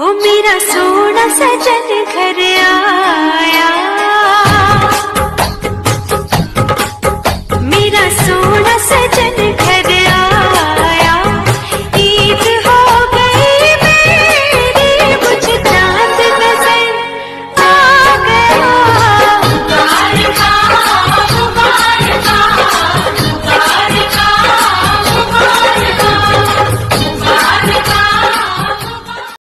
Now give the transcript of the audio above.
ओ मेरा सोना सजन घर आ।